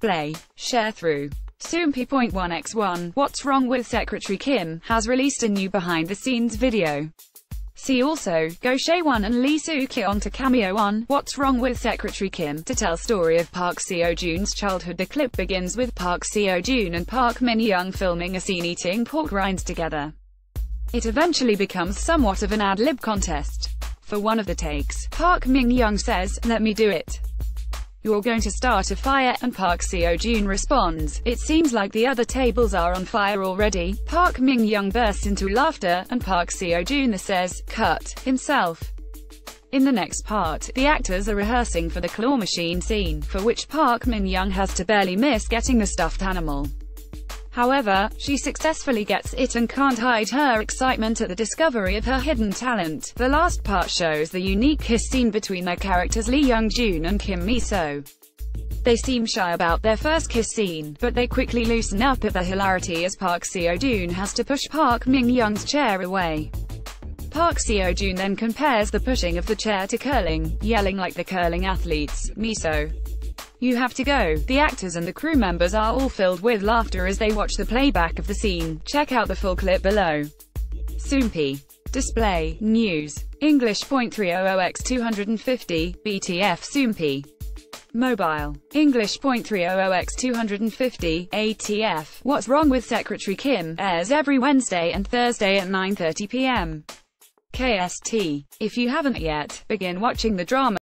display, share through. Soompi.1x1, What's Wrong with Secretary Kim, has released a new behind-the-scenes video. See also, Go Shae-won and Lee Soo-kyun to cameo on What's Wrong with Secretary Kim to tell story of Park Seo-joon's childhood. The clip begins with Park Seo-joon and Park Min-young filming a scene eating pork rinds together. It eventually becomes somewhat of an ad-lib contest. For one of the takes, Park Min-young says, let me do it. You're going to start a fire, and Park Seo-joon responds, it seems like the other tables are on fire already. Park Min-young bursts into laughter, and Park Seo-joon says, cut, himself. In the next part, the actors are rehearsing for the claw machine scene, for which Park Min-young has to barely miss getting the stuffed animal. However, she successfully gets it and can't hide her excitement at the discovery of her hidden talent. The last part shows the unique kiss scene between their characters Lee Young-jun and Kim Mi-so. They seem shy about their first kiss scene, but they quickly loosen up at the hilarity as Park Seo-joon has to push Park Min-young's chair away. Park Seo-joon then compares the pushing of the chair to curling, yelling like the curling athletes, Mi-so. You have to go. The actors and the crew members are all filled with laughter as they watch the playback of the scene. Check out the full clip below. Soompi. Display, News. English .300x250, BTF Soompi. Mobile. English .300x250, ATF. What's Wrong with Secretary Kim, airs every Wednesday and Thursday at 9.30 p.m. KST. If you haven't yet, begin watching the drama